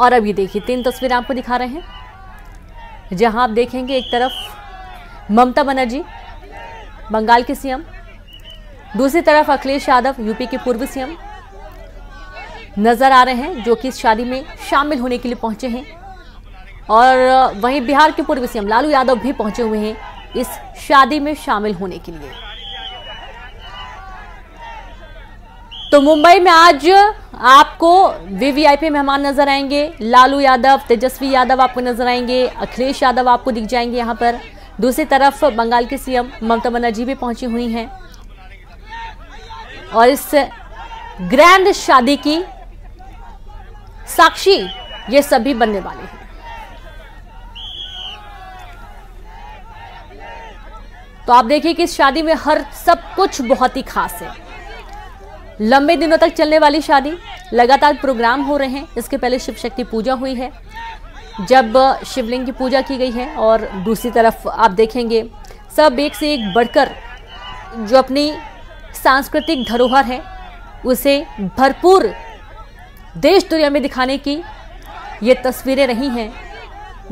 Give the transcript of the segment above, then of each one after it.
और ये देखिए, तीन तस्वीरें आपको दिखा रहे हैं। जहाँ आप देखेंगे एक तरफ़ ममता बनर्जी, बंगाल के सीएम। दूसरी तरफ़ अखिलेश यादव, यूपी के पूर्व सीएम। नज़र आ रहे हैं जो कि इस शादी में शामिल होने के लिए पहुँचे हैं। और वहीं बिहार के पूर्व सीएम लालू यादव भी पहुँचे हुए हैं इस शादी में शामिल होने के लिए। तो मुंबई में आज आपको वीवीआईपी मेहमान नज़र आएँगे। लालू यादव, तेजस्वी यादव आपको नज़र आएँगे। अखिलेश यादव आपको दिख जाएँगे यहाँ पर। दूसरी तरफ़ बंगाल के सीएम ममता बनर्जी भी पहुँची हुई हैं। और इस ग्रैंड शादी की साक्षी ये सभी बनने वाले हैं। तो आप देखिए कि इस शादी में हर सब कुछ बहुत ही खास है। लंबे दिनों तक चलने वाली शादी, लगातार प्रोग्राम हो रहे हैं। इसके पहले शिव शक्ति पूजा हुई है, जब शिवलिंग की पूजा की गई है और दूसरी तरफ़ आप देखेंगे, सब एक से एक बढ़कर जो अपनी सांस्कृतिक धरोहर है, उसे भरपूर देश दुनिया में दिखाने की ये तस्वीरें रही हैं,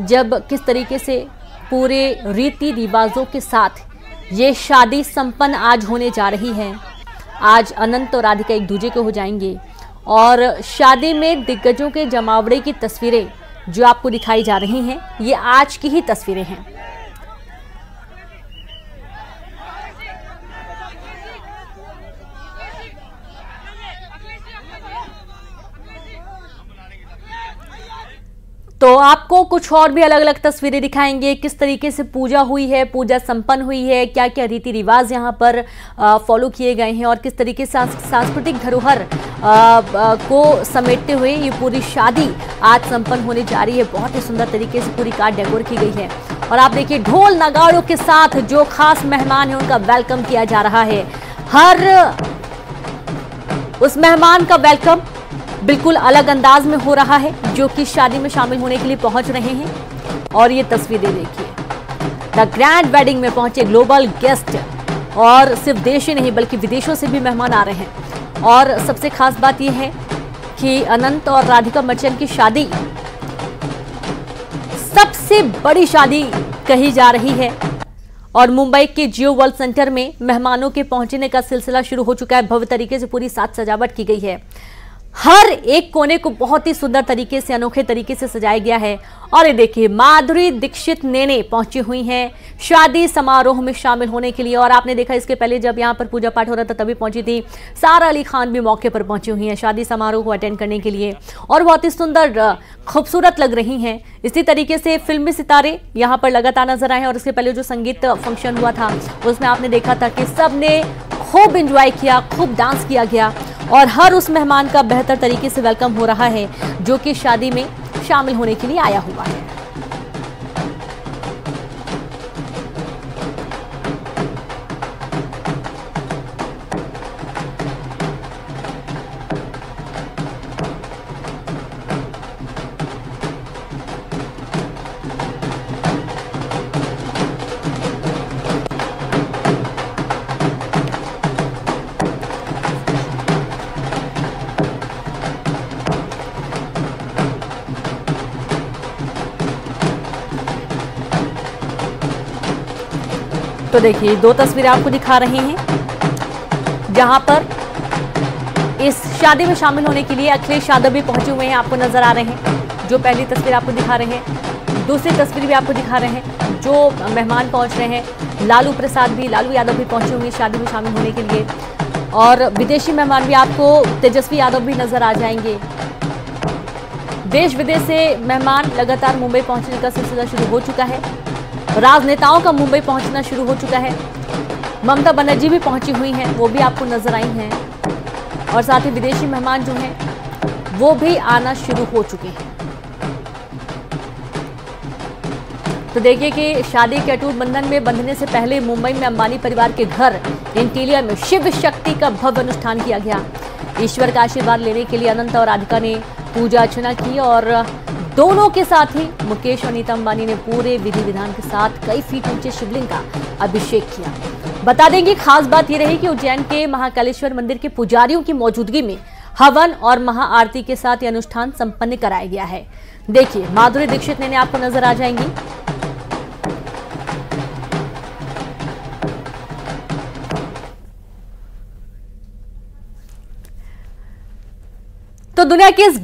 जब किस तरीके से पूरे रीति रिवाजों के साथ ये शादी संपन्न आज होने जा रही है। आज अनंत और राधिका एक दूजे के हो जाएँगे। और शादी में दिग्गजों के जमावड़े की तस्वीरें जो आपको दिखाई जा रही हैं, ये आज की ही तस्वीरें हैं। तो आपको कुछ और भी अलग अलग तस्वीरें दिखाएँगे? किस तरीके से पूजा हुई है? पूजा संपन्न हुई है? क्या क्या रीति रिवाज यहाँ पर फॉलो किए गए हैं? और किस तरीके से सांस्कृतिक धरोहर को समेटते हुए ये पूरी शादी आज संपन्न होने जा रही है? बहुत ही सुंदर तरीके से पूरी कार डेकोर की गई है। और आप देखिए, ढोल नगाड़ों के साथ जो खास मेहमान है, उनका वेलकम किया जा रहा है। हर, उस मेहमान का वेलकम बिल्कुल अलग अंदाज में हो रहा है जो कि शादी में शामिल होने के लिए पहुँच रहे हैं। और ये तस्वीरें देखिए। द ग्रैंड वेडिंग में पहुँचे ग्लोबल गेस्ट और सिर्फ़ देश ही नहीं, बल्कि विदेशों से भी मेहमान आ रहे हैं। और सबसे खास बात यह है कि अनंत और राधिका मर्चन की शादी सबसे बड़ी शादी कही जा रही है। और मुंबई के जियो वर्ल्ड सेंटर में मेहमानों के पहुँचने का सिलसिला शुरू हो चुका है। भव्य तरीके से पूरी साथ सजावट की गई है। हर एक कोने को बहुत ही सुंदर तरीके से, अनोखे तरीके से सजाया गया है। और ये देखिए, माधुरी दीक्षित नेने पहुँची हुई हैं। शादी समारोह में शामिल होने के लिए, और आपने देखा इसके पहले जब यहाँ पर पूजा पाठ हो रहा था, तभी पहुँची थी। सारा अली खान भी मौके पर पहुँची हुई हैं शादी समारोह को अटेंड करने के लिए। और बहुत ही सुंदर खूबसूरत लग रही हैं। इसी तरीके से फिल्मी सितारे यहाँ पर लगातार नज़र आए हैं, और उसके पहले जो संगीत फ़ंक्शन हुआ था, उसमें आपने देखा था कि सबने खूब इंजॉय किया, खूब डांस किया गया। और हर उस मेहमान का बेहतर तरीके से वेलकम हो रहा है, जो कि शादी में शामिल होने के लिए आया हुआ है। तो देखिए, दो तस्वीरें आपको दिखा रहे हैं। जहाँ पर इस शादी में शामिल होने के लिए अखिलेश यादव भी पहुँचे हुए हैं, आपको नज़र आ रहे हैं। जो पहली तस्वीर आपको दिखा रहे हैं, दूसरी तस्वीर भी आपको दिखा रहे हैं। जो मेहमान पहुँच रहे हैं, लालू प्रसाद भी, लालू यादव भी पहुँचे हुए हैं शादी में शामिल होने के लिए। और विदेशी मेहमान भी आपको, तेजस्वी यादव भी नज़र आ जाएँगे। देश विदेश से मेहमान लगातार मुंबई पहुँचने का सिलसिला शुरू हो चुका है। राजनेताओं का मुंबई पहुँचना शुरू हो चुका है। ममता बनर्जी भी पहुँची हुई हैं, वो भी आपको नज़र आई हैं। और साथ ही विदेशी मेहमान जो हैं, वो भी आना शुरू हो चुके हैं। तो देखिए कि शादी के अटूट बंधन में बंधने से पहले मुंबई में अंबानी परिवार के घर, इंटीरियर में शिव शक्ति का भव्य अनुष्ठान किया गया। ईश्वर का आशीर्वाद लेने के लिए अनंत और राधिका ने पूजा अर्चना की और दोनों के साथ ही मुकेश और नीता अंबानी ने पूरे विधि विधान के साथ कई फीट ऊँचे शिवलिंग का अभिषेक किया। बता देंगे खास बात यह रही कि उज्जैन के महाकालेश्वर मंदिर के पुजारियों की मौजूदगी में हवन और महाआरती के साथ यह अनुष्ठान संपन्न कराया गया है। देखिए, माधुरी दीक्षित ने आपको नज़र आ जाएँगी। तो दुनिया के इस